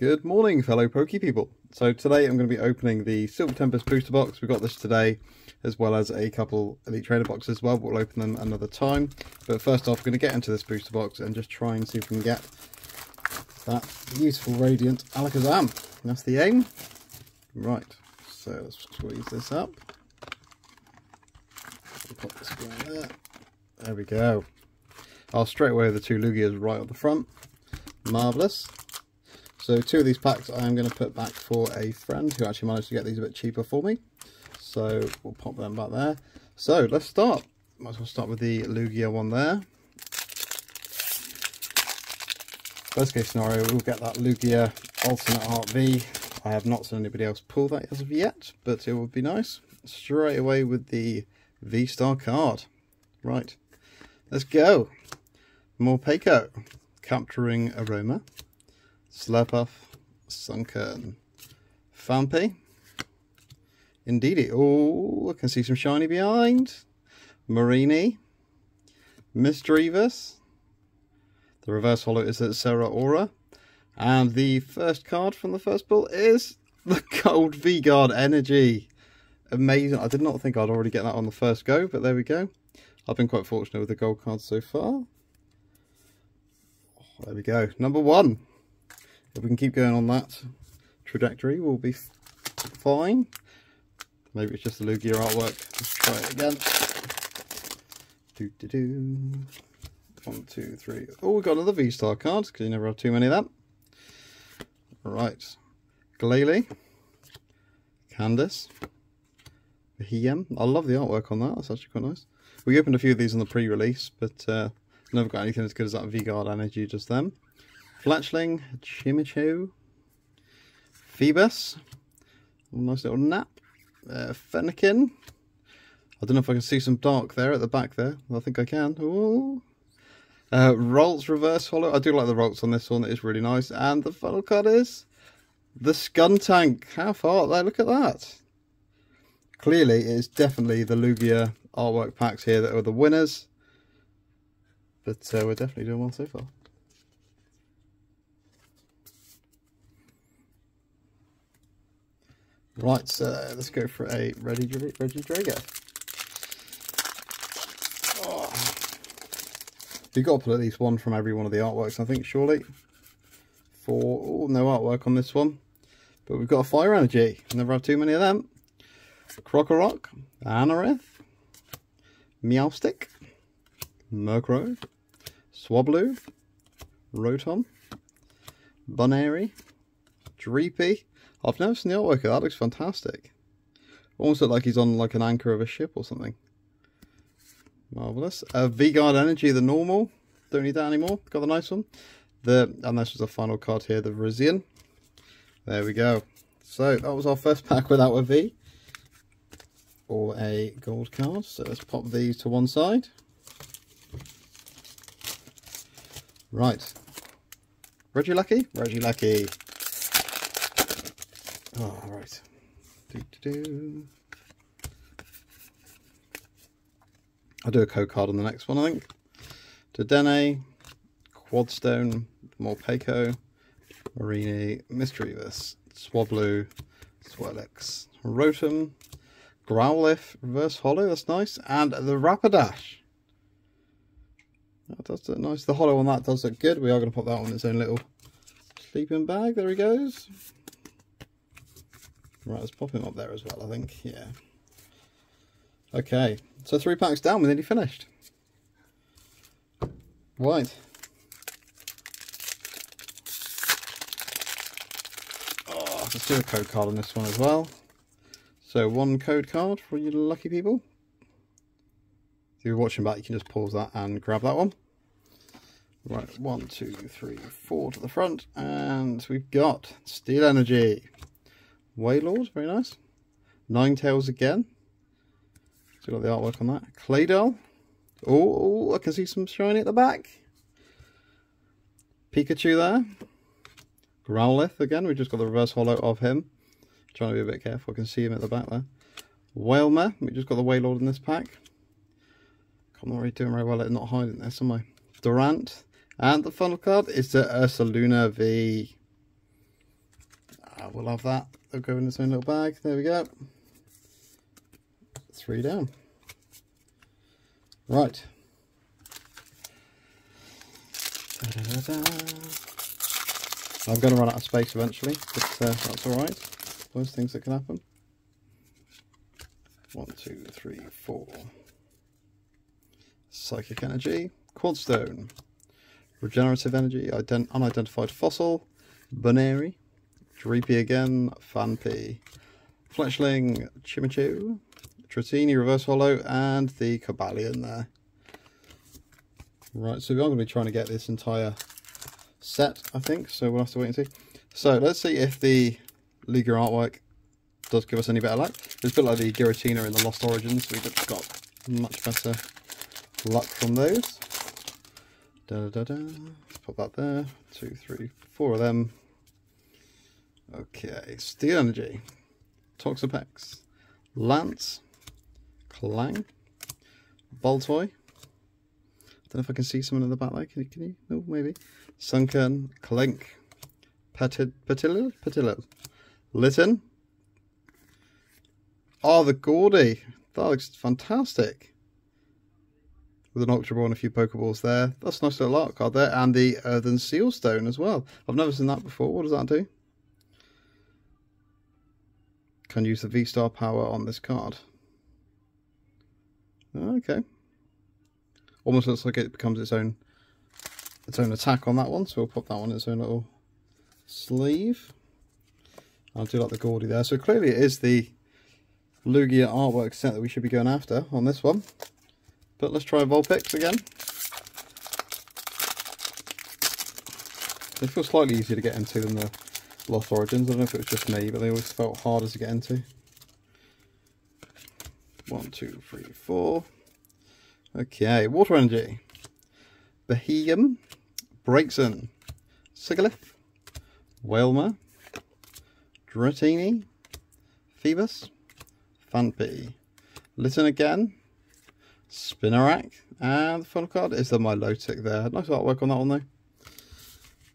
Good morning, fellow Pokey people. So today I'm going to be opening the Silver Tempest booster box. We got this today, as well as a couple Elite Trainer boxes as well, we'll open them another time. But first off, we're going to get into this booster box and just try and see if we can get that beautiful Radiant Alakazam. That's the aim. Right, so let's squeeze this up. Put this there. There we go. I'll straight away the two Lugias right at the front. Marvellous. So two of these packs I'm going to put back for a friend who actually managed to get these a bit cheaper for me. So we'll pop them back there. So let's start. Might as well start with the Lugia one there. Worst case scenario, we'll get that Lugia Alternate Art V. I have not seen anybody else pull that as of yet, but it would be nice. Straight away with the V-Star card. Right, let's go. Morpeko, Capturing Aroma. Slurpuff, Sunkern, Phanpy, Indeedee, oh, I can see some shiny behind, Mareanie, Misdreavus, the reverse holo is at Sarah Aura. and the first card from the first pull is the Gold V-Guard Energy. Amazing, I did not think I'd already get that on the first go, but there we go. I've been quite fortunate with the gold cards so far. There we go, number one. If we can keep going on that trajectory, we'll be fine. Maybe it's just the Lugia artwork. Let's try it again. Do do do. One, two, three. Oh, we got another V-Star card because you never have too many of that. Right. Glalie. Candice. Behem. I love the artwork on that. That's actually quite nice. We opened a few of these on the pre-release, but uh, never got anything as good as that V-Guard energy just then. Fletchling, Chimichu, Feebas, nice little nap, uh, Fennekin. I don't know if I can see some dark there at the back there. I think I can. Ooh. Uh, Ralts Reverse Holo. I do like the Ralts on this one. It is really nice. And the final card is the Skuntank. How far there? Look at that. Clearly, it is definitely the Lugia artwork packs here that are the winners. But uh, we're definitely doing well so far. Right, so let's go for a Reggie, Regidrago. Oh. You've got to put at least one from every one of the artworks, I think, surely. For oh, no artwork on this one. But we've got a Fire Energy. Never have too many of them. Krokorok, Anorith, Meowstic, Murkrow, Swablu, Rotom, Buneary, Dreepy, I've never seen the artwork that. looks fantastic. Almost look like he's on like an anchor of a ship or something. Marvellous. Uh, V-Guard Energy, the normal. Don't need that anymore. Got the nice one. The And this was the final card here, the Virizion. There we go. So that was our first pack without a V. Or a gold card. So let's pop these to one side. Right. Regieleki? Reggie Lucky. Oh, right. Do, do, do. I'll do a code card on the next one, I think. to Dedenne, Quadstone, Morpeko, Mareanie, Misdreavus, Swablu, Swirlix, Rotom, Growlithe, Reverse Holo, that's nice, and the Rapidash. That does look nice. The hollow on that does look good. We are going to put that on its own little sleeping bag. There he goes. Right, let's pop him up there as well, I think. Yeah. Okay, so three packs down, we're nearly finished. Right. Oh, let's do a code card on this one as well. So one code card for you lucky people. If you're watching back, you can just pause that and grab that one. Right, one, two, three, four to the front, and we've got Steel Energy. Wailord, very nice. Ninetales again. Still got the artwork on that. Claydol. Oh, I can see some shiny at the back. Pikachu there. Growlithe again. We just got the reverse holo of him. Trying to be a bit careful. I can see him at the back there. Wailmer. We just got the Wailord in this pack. I'm not really doing very well at not hiding this, am I? Durant. And the final card is the Ursaluna V. Ah, we'll have that. They'll go in its own little bag. There we go. Three down. Right. Da -da -da I'm going to run out of space eventually, but uh, that's alright. Those things that can happen. One, two, three, four. Psychic Energy, Quadstone, Regenerative Energy, ident Unidentified Fossil, Buneary, Dreepy again, Phanpy, Fletchling, Chimichu, Dratini, Reverse Hollow, and the Cobalion there. Right, so we are going to be trying to get this entire set, I think, so we'll have to wait and see. So let's see if the Lugia artwork does give us any better luck. It's a bit like the Giratina in the Lost Origins, we've got much better luck from those. Da da da. Put that there. Two, three, four of them. Okay, Steel Energy, Toxapex, Lance, Klang, Baltoy, don't know if I can see someone in the back there. Can you? Can you? No, maybe. Sunkern, Clink, Patil, Petilil, Petilil, Litten. Oh, ah, the Gordy. That looks fantastic. With an Ultra Ball and a few Pokeballs there. That's a nice little art card there. And the Earthen Seal Stone as well. I've never seen that before. What does that do? Can use the V-Star power on this card. Okay. Almost looks like it becomes its own its own attack on that one so we'll pop that one in its own little sleeve. I'll do like the Gordy there. So clearly it is the Lugia artwork set that we should be going after on this one. But let's try Vulpix again. They feel slightly easier to get into than the Lost Origins I don't know if it was just me but they always felt harder to get into. One two three four. Okay, Water Energy. Beheeyem, Braixen, Sigilyph, Wailmer, Dratini, Feebas, Phanpy, Litten again, Spinarak, and the final card is the Milotic there. Nice artwork on that one though,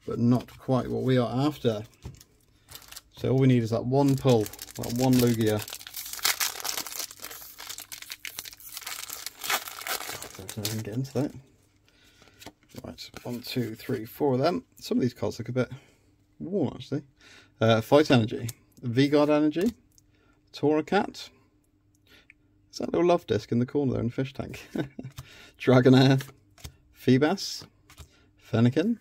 but not quite what we are after. So all we need is that one pull, that one Lugia. I can get into that. Right, one, two, three, four of them. Some of these cards look a bit worn actually. Uh, Fight Energy, V-Guard Energy, Torracat. Is that little love disc in the corner there in the fish tank? Dragonair, Feebas, Fennekin,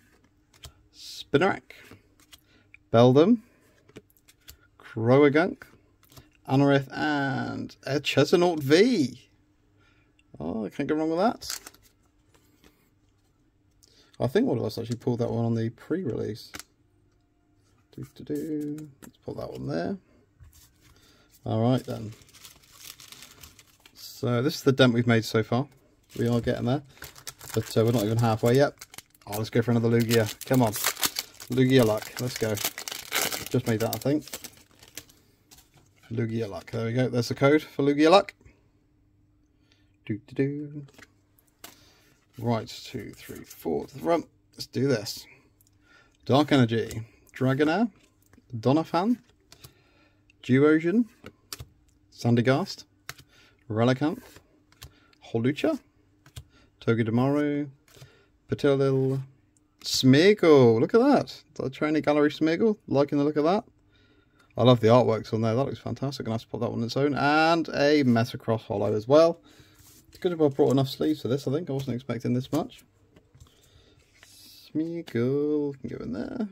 Spinarak, Beldum, Croagunk, Anorith, and a Chesnaught V. Oh, I can't go wrong with that. I think one of us actually pulled that one on the pre-release. Do, do, do. Let's put that one there. Alright then. So this is the dent we've made so far. We are getting there. But uh, we're not even halfway yet. Oh, let's go for another Lugia. Come on. Lugia luck. Let's go. Just made that, I think. Lugia luck. There we go. There's the code for Lugia luck. Do, do, do. Right, two, three, four to the front. Let's do this. Dark Energy, Dragonair, Donphan, Duosion, Sandygast, Relicanth, Hawlucha, Togedemaru, Petilil, Smeargle. Look at that. That training gallery Smeargle. Liking the look of that. I love the artworks on there. That looks fantastic. And I have to put that one on its own. And a Metagross Hollow as well. It's good if I brought enough sleeves for this, I think. I wasn't expecting this much. Smeargle can go in there.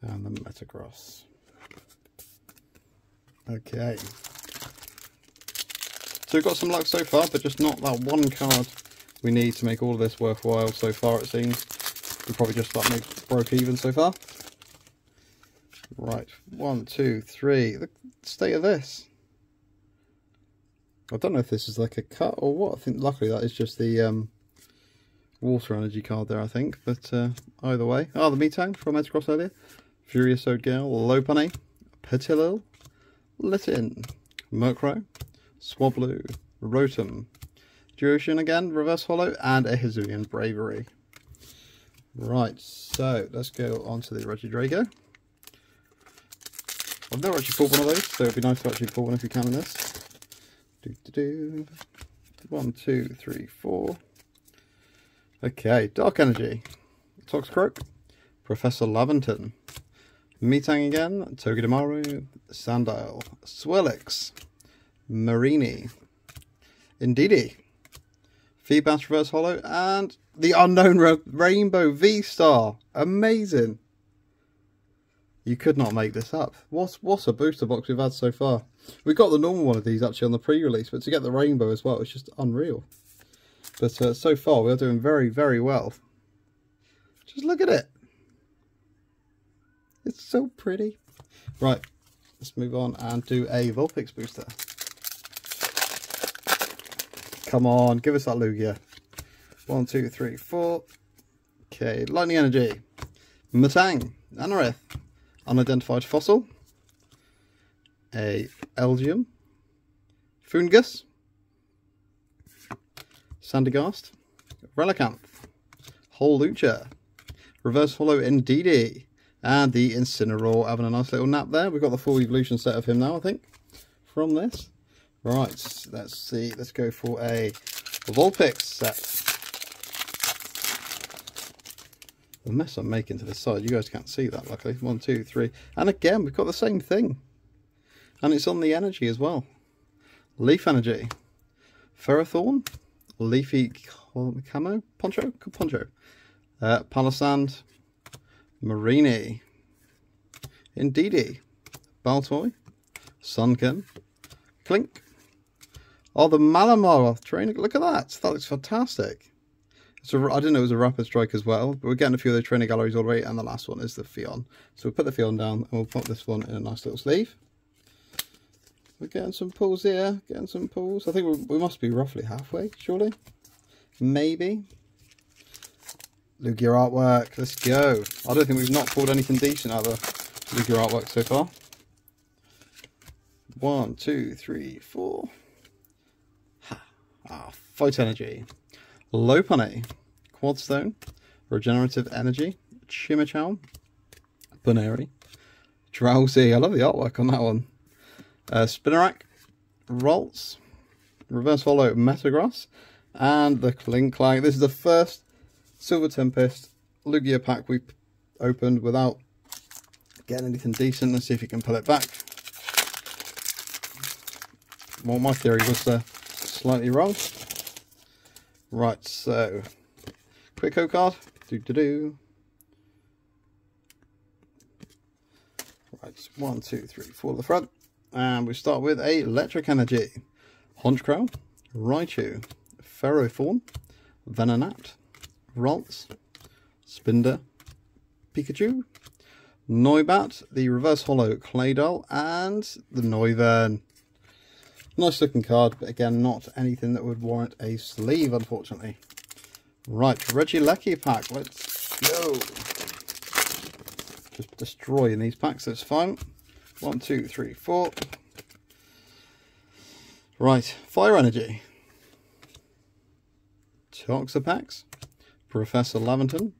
And the Metagross. Okay. So we've got some luck so far, but just not that one card we need to make all of this worthwhile so far, it seems. We probably just about make broke even so far. Right, one, two, three. The state of this. I don't know if this is like a cut or what. I think luckily that is just the um, water energy card there, I think. But uh, either way. Oh, the Metang from Edge Cross earlier. Furisode Girl, Lopunny, Petilil, Litten, Murkrow, Swablu, Rotom, Duosion again, Reverse Hollow, and a Hisuian Braviary. Right, so let's go on to the Regidrago. I've never actually pulled one of those, so it'd be nice to actually pull one if you can in this. Do, do, do. One, two, three, four. Okay, Dark Energy. Toxicroak. Professor Laventon. Metang again. Togedemaru. Sandile. Swirlix. Mareanie, Indeedee. Feedback Reverse Hollow. And the Unown Rainbow V-Star. Amazing. You could not make this up. What's what's a booster box we've had so far? We got the normal one of these actually on the pre-release, but to get the rainbow as well, it's just unreal. But uh, so far, we're doing very, very well. Just look at it. It's so pretty. Right, let's move on and do a Vulpix booster. Come on, give us that Lugia. One, two, three, four. Okay, Lightning Energy. Metang. Anorith unidentified fossil, a Elgyem, Foongus. Sandygast, Relicanth, Hawlucha, Reverse Hollow Indeedee, and the Incineroar having a nice little nap there. We've got the full evolution set of him now, I think, from this. Right, let's see. Let's go for a Vulpix set. the mess I'm making to the side. You guys can't see that, luckily. One, two, three. And again, we've got the same thing. And it's on the energy as well. Leaf Energy. Ferrothorn. Leafy Camo. Poncho? Poncho. Uh, Palossand. Mareanie. Indeedee. Baltoy. Sunkern. Klink. Oh, the Malamar training. Look at that. That looks fantastic. I didn't know it was a rapid strike as well, but we're getting a few of the training galleries already, and the last one is the Phione. So we'll put the Phione down, and we'll pop this one in a nice little sleeve. We're getting some pulls here, getting some pulls. I think we must be roughly halfway, surely. Maybe. Lugia artwork, let's go. I don't think we've not pulled anything decent out of Lugia artwork so far. One, two, three, four. Ah, fight energy. Lopunny, Quadstone, Regenerative Energy, Chimichou, Buneary, Drowzee, I love the artwork on that one, uh, Spinarak, Ralts, Reverse Hollow Metagross, and the Klinklang. This is the first Silver Tempest Lugia pack we've opened without getting anything decent. Let's see if you can pull it back. Well, my theory was uh, slightly wrong. Right, so quick code card. Do do do. Right, one, two, three, four the front. And we start with a electric energy. Honchkrow, Raichu, Ferrothorn, Venonat, Ralts, Spinder, Pikachu, Noibat, the reverse hollow Claydol, and the Noivern. Nice looking card, but again, not anything that would warrant a sleeve, unfortunately. Right, Regieleki pack. Let's go. Just destroying these packs, that's fine. One, two, three, four. Right, Fire Energy. Toxapex. Professor Laventon.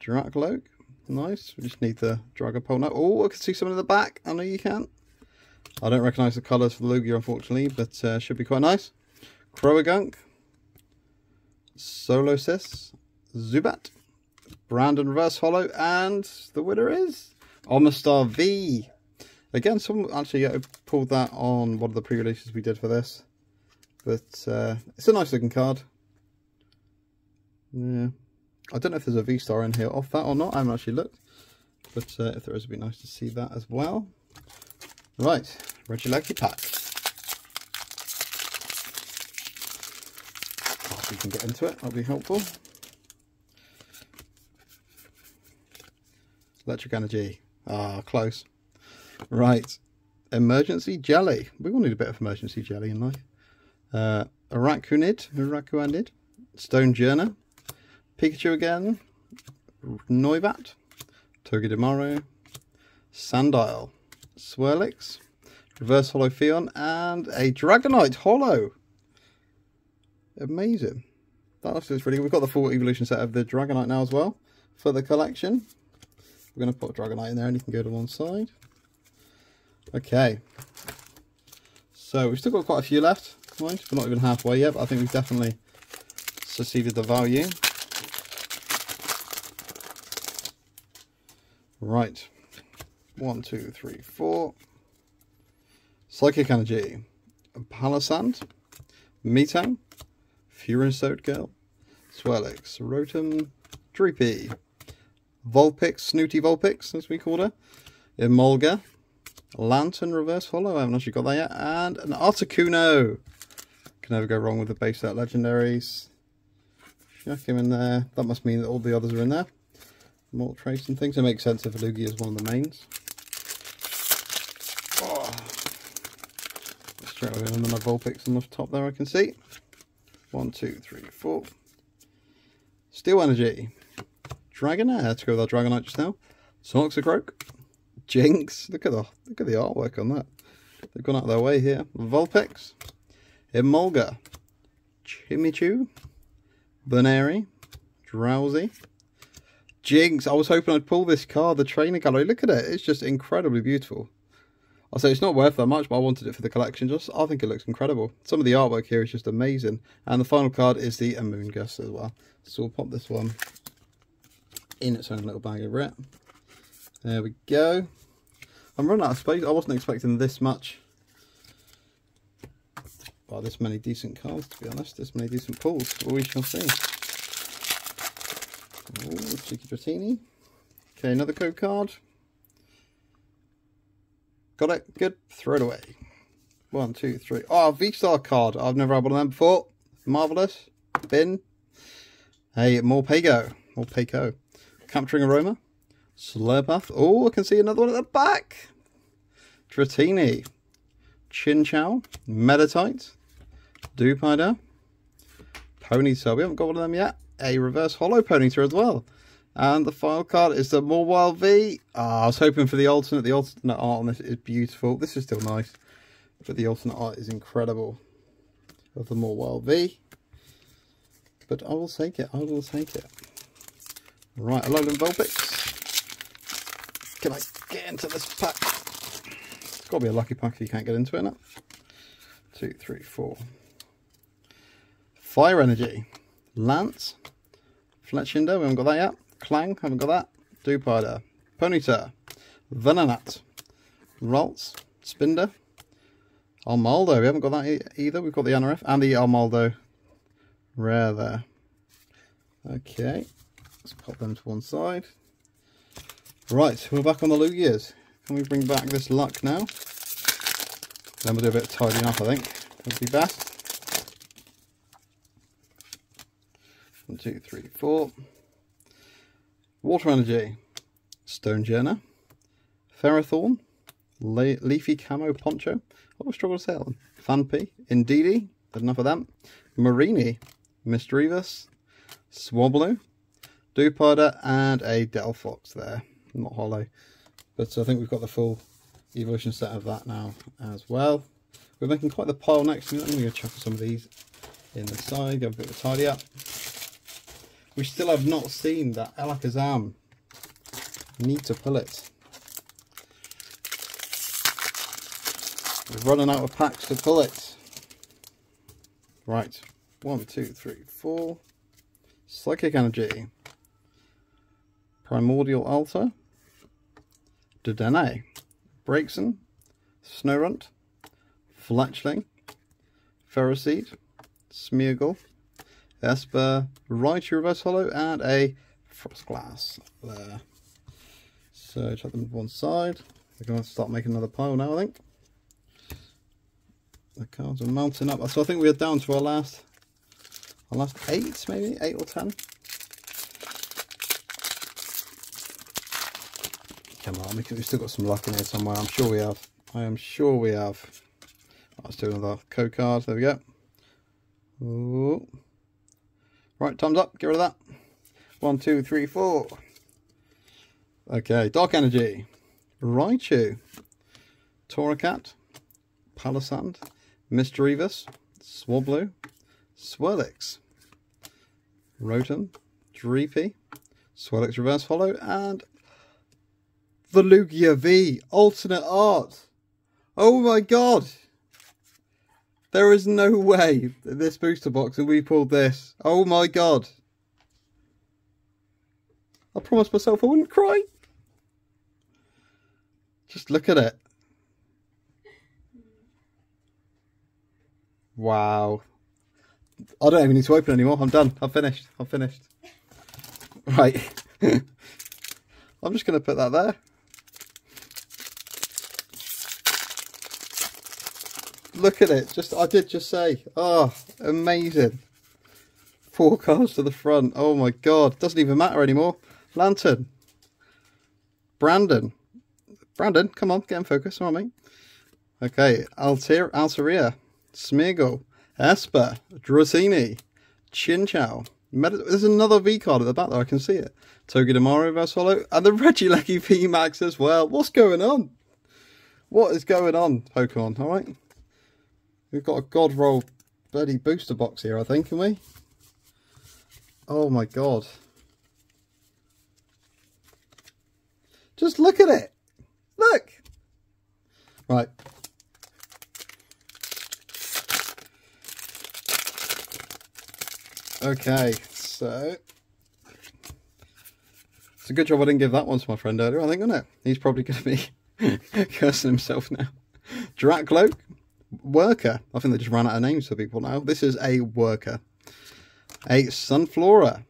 Drakloak. Nice. We just need the Dragapult now. Oh, I can see someone in the back. I know you can. I don't recognise the colours for the Lugia, unfortunately, but uh, should be quite nice. Croagunk, Solosis, Zubat, Brandon Reverse Hollow, and the winner is Omastar V. Again, someone actually uh, pulled that on one of the pre-releases we did for this. But uh, it's a nice looking card. Yeah. I don't know if there's a V-Star in here off that or not. I haven't actually looked. But uh, if there is, it'd be nice to see that as well. Right, Regieleki pack. If we can get into it, that'll be helpful. Electric energy. Ah, close. Right. Emergency jelly. We all need a bit of emergency jelly in life. Uh, Araquanid. Stone Stonjourner. Pikachu again. Noibat. Togedemaru. Sandile. Swirlix, Reverse Hollow Phione, and a Dragonite Hollow. Amazing. that looks really good. We've got the full evolution set of the Dragonite now as well for the collection. We're going to put Dragonite in there and you can go to one side. Okay. So we've still got quite a few left. Mind, we're not even halfway yet, but I think we've definitely succeeded the value. Right. One, two, three, four. Psychic Energy. Palossand, Metang. Furisode Girl. Swirlix. Rotom. Dreepy. Vulpix. Snooty Vulpix, as we call her. Emolga. Lanturn Reverse Hollow. I haven't actually got that yet. And an Articuno. Can never go wrong with the base set legendaries. Chuck him in there. That must mean that all the others are in there. Moltres and things. It makes sense if Lugia is one of the mains. Oh. Straight away under my Vulpix on the top there I can see. One, two, three, four. Steel Energy. Dragonair. Let's go with our Dragonite just now. Toxicroak. Jynx. Look at the look at the artwork on that. They've gone out of their way here. Vulpix. Emolga. Chimichu. Buneary. Drowzee. Jynx. I was hoping I'd pull this card, the trainer gallery. Look at it. It's just incredibly beautiful. I'll say it's not worth that much, but I wanted it for the collection. Just I think it looks incredible. Some of the artwork here is just amazing. And the final card is the Amoonguss as well. So we'll pop this one in its own little bag of it. There we go. I'm running out of space. I wasn't expecting this much. Well, this many decent cards, to be honest. This many decent pulls. Well, we shall see. Ooh, cheeky Dratini. Okay, another code card. Got it? Good. Throw it away. One, two, three. Oh, V-Star card. I've never had one of them before. Marvellous. Bin. Hey, Morpeko. Morpeko. Capturing Aroma. Slurpuff. Oh, I can see another one at the back. Dratini. Chinchou. Meditite. Dewpider. Ponyta. We haven't got one of them yet. A reverse hollow Ponyta as well. And the final card is the Mawile V. Ah, I was hoping for the alternate. The alternate art on this is beautiful. This is still nice. But the alternate art is incredible. Of the Mawile V. But I will take it. I will take it. Right, Alolan Vulpix. Can I get into this pack? It's got to be a lucky pack if you can't get into it now. Two, three, four. Fire Energy. Lance. Fletchinder, we haven't got that yet. Klang, haven't got that. Dewpider. Ponyta. Venonat. Ralts. Spinder. Armaldo, we haven't got that e either. We've got the NRF and the Armaldo rare there. Okay, let's pop them to one side. Right, we're back on the Lugias. Can we bring back this luck now? Then we'll do a bit of tidying up, I think. That'd be best. One, two, three, four. Water Energy, Stonjourner, Ferrothorn, Le Leafy Camo Poncho, oh, I struggle to that one, Phanpy, Indeedee, enough of them, Mr. Misdreavus, Swablu, Dewpider, and a Delphox there, not hollow, but I think we've got the full evolution set of that now as well. We're making quite the pile next. To me, I'm going to chuck some of these in the side, go a bit of a tidy up. We still have not seen that Alakazam. Need to pull it. We're running out of packs to pull it. Right. One, two, three, four. Psychic Energy. Primordial Altar. Dedenne. Braixen. Snorunt. Fletchling. Ferroseed. Smeargle. Esper, Raichu Reverse Hollow, and a Froslass there. So chuck them to one side. We're going to start making another pile now, I think. The cards are mounting up. So I think we're down to our last, our last eight, maybe eight or ten. Come on, we've still got some luck in here somewhere. I'm sure we have. I am sure we have. Let's do another code card. There we go. Ooh. Right, thumbs up, get rid of that. One, two, three, four. Okay, Dark Energy. Raichu. Torracat. Palossand. Misdreavus. Swablu. Swirlix. Rotom, Dreepy, Swirlix Reverse Hollow, and the Lugia V alternate art. Oh my god! There is no way that this booster box and we pulled this. Oh my god. I promised myself I wouldn't cry. Just look at it. Wow. I don't even need to open anymore. I'm done. I'm finished. I'm finished. Right. I'm just going to put that there. Look at it. Just I did just say. Oh, amazing. Four cards to the front. Oh my god. Doesn't even matter anymore. Lanturn. Brandon. Brandon, come on, get in focus. Right, mate. Okay, Altair, Altaria, Smeargle, Esper, Dratini, Chinchou. There's another V card at the back there, I can see it. Togedemaru Vasolo, and the Regieleki VMAX as well. What's going on? What is going on, Pokemon? All right. We've got a God Roll bloody booster box here, I think, can we? Oh my god. Just look at it. Look. Right. Okay, so it's a good job I didn't give that one to my friend earlier, I think, isn't it? He's probably going to be cursing himself now. Drakloak, worker. I think they just ran out of names for people now. This is a worker. A Sunflora.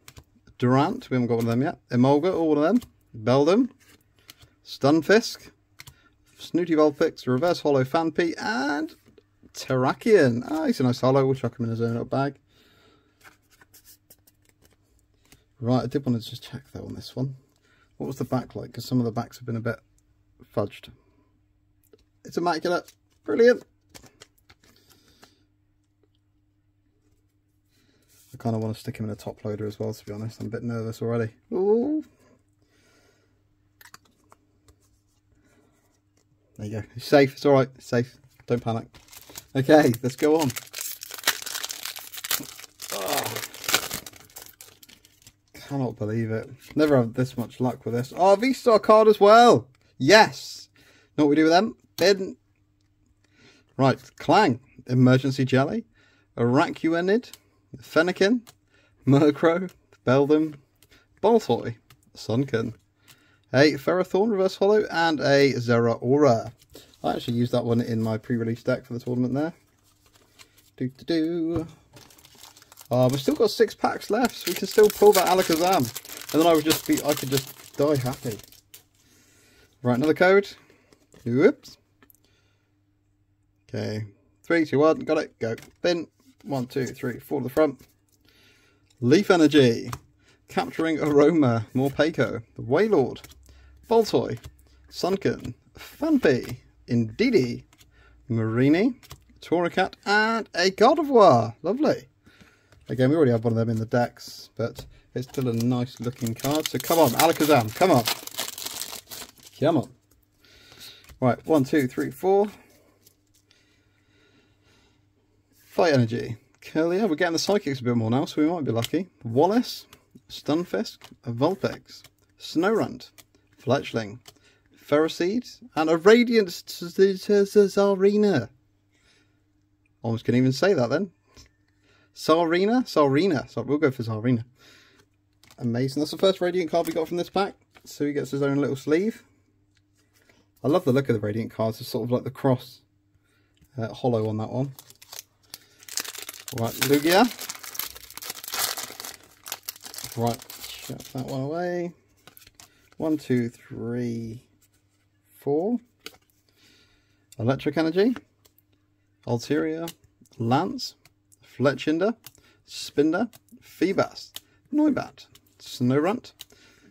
Durant, we haven't got one of them yet. Emolga, all of them. Beldum. Stunfisk. Snooty Vulpix, Reverse Hollow Phanpy, and Terrakion. Ah, he's a nice hollow. We'll chuck him in his own little bag. Right, I did want to just check though on this one. What was the back like? Because some of the backs have been a bit fudged. It's immaculate. Brilliant. Kind of want to stick him in a top loader as well, to be honest. I'm a bit nervous already. Ooh. There you go. It's safe. It's all right. It's safe. Don't panic. Okay, let's go on. Oh. Cannot believe it. Never had this much luck with this. Oh, V-Star card as well. Yes. Know what we do with them? Bin. Right. Klang. Emergency Jelly. Araquanid. Fennekin, Murkrow, Beldum, Baltoy, Sunkern, a Ferrothorn Reverse Hollow, and a Zeraora. I actually used that one in my pre-release deck for the tournament there. Do do do. Uh, we've still got six packs left, so we can still pull that Alakazam. And then I would just be, I could just die happy. Right, another code. Whoops. Okay. Three, two, one, got it, go. Bin. One, two, three, four to the front. Leaf Energy. Capturing Aroma. Morpeko. The Wailord. Baltoy. Sunkern. Phanpy. Indeedee. Mareanie. Torracat. And a Gardevoir. Lovely. Again, we already have one of them in the decks, but it's still a nice looking card. So come on, Alakazam, come on. Come on. Right, one, two, three, four. Fight Energy. Kirlia. We're getting the Psychics a bit more now, so we might be lucky. Wallace. Stunfisk. Vulpix. Snorunt, Fletchling. Ferroseed. And a Radiant Tsareena. Almost couldn't even say that then. Tsareena? Tsareena. So we'll go for Tsareena. Amazing. That's the first Radiant card we got from this pack. So he gets his own little sleeve. I love the look of the Radiant cards. It's sort of like the cross uh, hollow on that one. Right, Lugia. Right, shut that one away. One, two, three, four. Electric Energy. Altaria. Lance. Fletchinder. Spinder. Feebas. Noibat. Snorunt.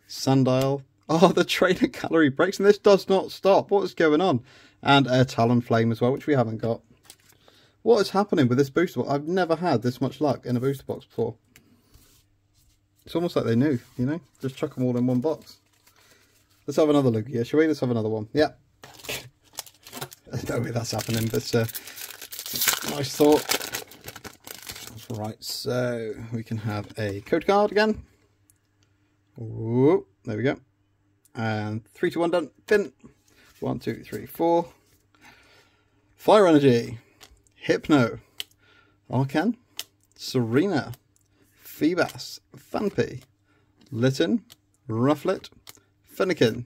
Sundial. Oh, the trainer calorie breaks, and this does not stop. What is going on? And a Talonflame as well, which we haven't got. What is happening with this booster box? I've never had this much luck in a booster box before. It's almost like they knew, you know? Just chuck them all in one box. Let's have another look. Yeah, shall we? Let's have another one. Yeah. no way that's happening, but uh, nice thought. Right, so we can have a code card again. There we go. And three, two, one, done. Pin. One, two, three, four. Fire Energy. Hypno. Arcan. Serena. Feebas. Phanpy. Litten. Rufflet. Fennekin.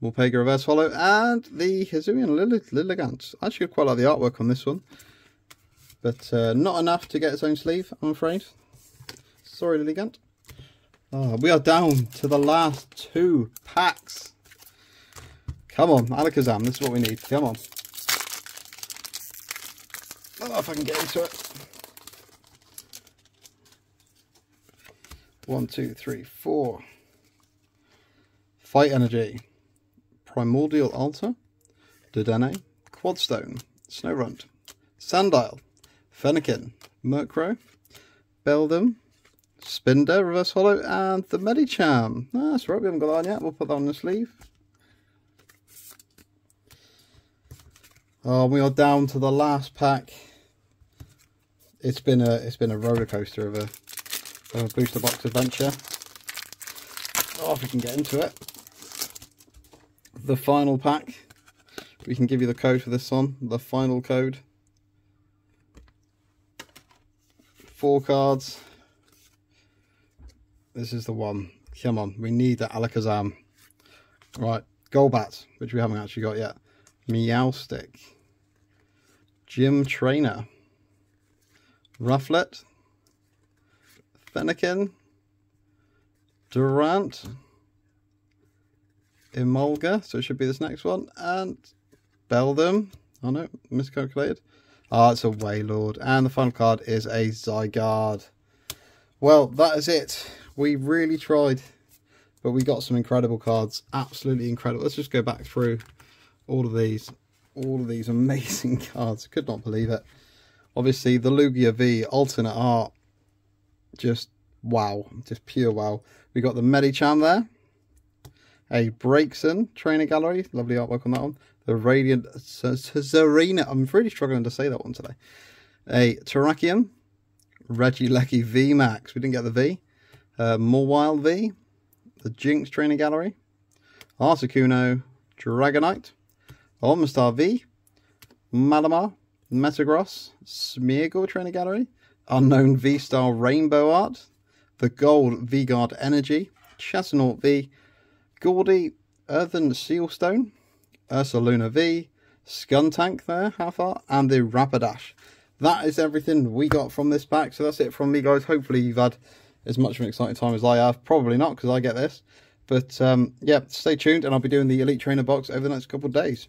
Morpeko Reverse Hollow. And the Hisuian Lilligant. I actually quite like the artwork on this one. But uh, not enough to get its own sleeve, I'm afraid. Sorry, Lilligant. Oh, we are down to the last two packs. Come on, Alakazam, this is what we need. Come on. Oh, if I can get into it. One, two, three, four. Fight Energy. Primordial Altar. Dedenne. Quadstone. Snorunt. Sandile. Fennekin, Murkrow, Beldum, Spinder, Reverse Hollow, and the Medicham. Ah, that's right, we haven't got that on yet. We'll put that on the sleeve. Oh, we are down to the last pack. It's been a it's been a roller coaster of a, of a booster box adventure. Oh, if we can get into it. The final pack. We can give you the code for this one. The final code. four cards. This is the one. Come on, we need the Alakazam. Right, Golbat, which we haven't actually got yet. Meowstic. Gym Trainer. Rufflet. Fennekin. Durant. Emolga, so it should be this next one. And Beldum. Oh no, miscalculated. Ah, oh, it's a Wailord. And the final card is a Zygarde. Well, that is it. We really tried, but we got some incredible cards. Absolutely incredible. Let's just go back through all of these. All of these amazing cards. Could not believe it. Obviously, the Lugia V alternate art. Just wow. Just pure wow. We got the Medicham there. A Braixen trainer gallery. Lovely artwork on that one the Radiant Tsareena. I'm really struggling to say that one today. A Terrakion, Regieleki V Max. We didn't get the V. Uh, Mawile V, the Jynx Trainer Gallery, Articuno, Dragonite, Omastar V, Malamar, Metagross, Smeargle Trainer Gallery, Unown V-Star Rainbow Art, the Gold V-Guard Energy, Chesnaught V, Gordy Earthen Sealstone, Ursaluna V, Skuntank there, how far, and the Rapidash. That is everything we got from this pack, so that's it from me, guys. Hopefully you've had as much of an exciting time as I have. Probably not, because I get this. But, um, yeah, stay tuned, and I'll be doing the Elite Trainer box over the next couple of days.